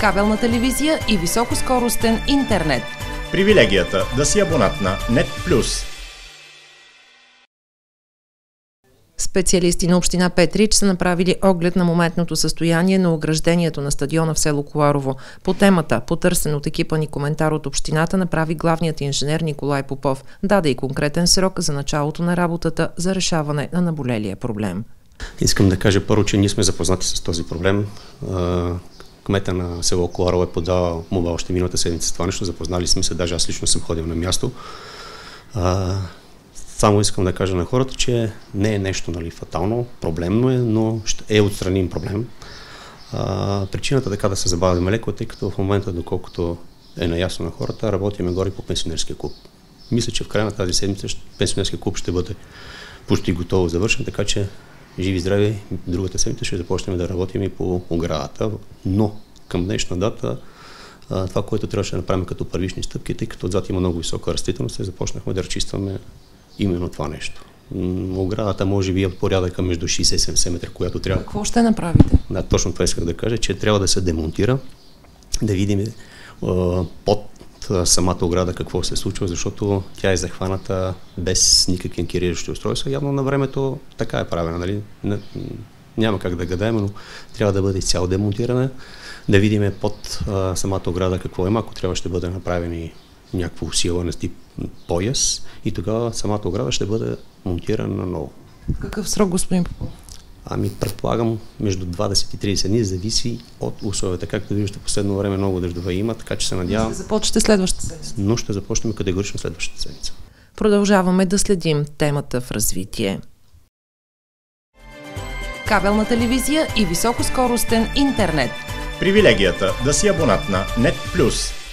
кабелна телевизия и високоскоростен интернет. Привилегията да си абонат на NET+. Специалисти на община Петрич са направили оглед на моментното състояние на ограждението на стадиона в село Коларово. По темата, потърсен от екипа ни коментар от общината, направи главният инженер Николай Попов. Даде и конкретен срок за началото на работата за решаване на наболелия проблем. Искам да кажа първо, че ние сме запознати с този проблем. Кмета на село Коларово е подал моба още миналата седмица това нещо. Запознали сме се, даже аз лично съм ходил на място. Само искам да кажа на хората, че не е нещо нали, фатално, проблемно е, но е отстраним проблем. А, причината така да се забавим леко, тъй като в момента, доколкото е наясно на хората, работиме горе по пенсионерския клуб. Мисля, че в края на тази седмица пенсионерския клуб ще бъде почти готово завършен, така че живи здрави, другата седмица ще започнем да работим и по оградата, но към днешна дата това, което трябваше да направим като първични стъпки, тъй като отзад има много висока растителност, започнахме да разчистваме именно това нещо. Оградата може би е порядъка между 60 и 70 метра, която трябва. Какво ще направите? Да, точно това исках да кажа, че трябва да се демонтира, да видим под самата ограда какво се случва, защото тя е захваната без никакви анкериращи устройства. Явно на времето така е правена, нали? Няма как да гадаем, но трябва да бъде изцяло демонтирана, да видим под а, самата ограда какво има, ако трябва ще бъде направени някакво усилване с тип пояс и тогава самата ограда ще бъде монтирана на ново. Какъв срок, господин Попов? Ами предполагам между 20 и 30 дни, зависи от условията. Както виждате, последно време много дъждове има, така че се надявам. Ще започнете следващата седмица. Но ще започнем категорично следващата седмица. Продължаваме да следим темата в развитие. Кабелна телевизия и високоскоростен интернет. Привилегията да си абонат на NET+.